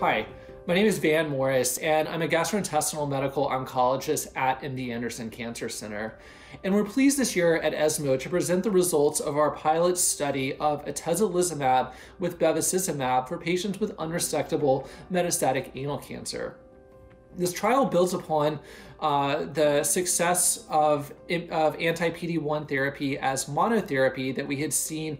Hi, my name is Van Morris, and I'm a gastrointestinal medical oncologist at MD Anderson Cancer Center. And we're pleased this year at ESMO to present the results of our pilot study of atezolizumab with bevacizumab for patients with unresectable metastatic anal cancer. This trial builds upon uh, the success of, of anti PD 1 therapy as monotherapy that we had seen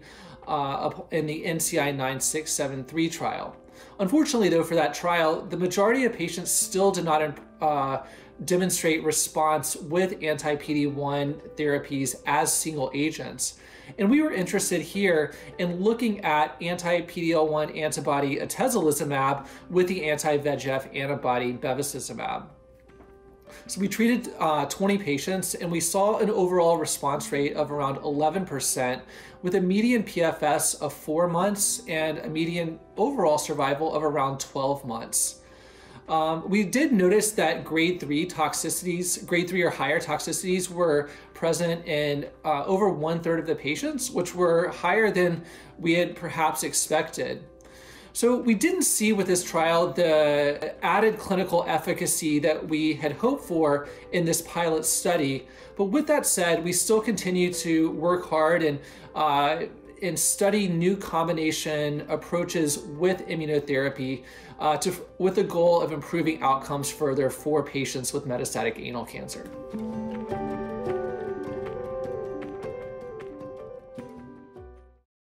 uh, in the NCI 9673 trial. Unfortunately, though, for that trial, the majority of patients still did not uh, demonstrate response with anti PD 1 therapies as single agents. And we were interested here in looking at anti PD 1 antibody atezolizumab with the anti VEGF antibody bevacizumab. So we treated uh, 20 patients and we saw an overall response rate of around 11% with a median PFS of four months and a median overall survival of around 12 months. Um, we did notice that grade three toxicities, grade three or higher toxicities, were present in uh, over one third of the patients, which were higher than we had perhaps expected. So we didn't see with this trial the added clinical efficacy that we had hoped for in this pilot study. But with that said, we still continue to work hard and uh, and study new combination approaches with immunotherapy uh, to, with the goal of improving outcomes further for patients with metastatic anal cancer.